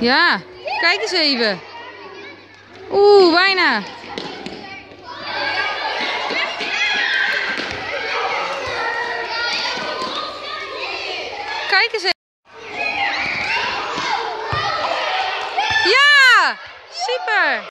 Ja, kijk eens even. Oeh, bijna. Kijk eens even. Ja, super.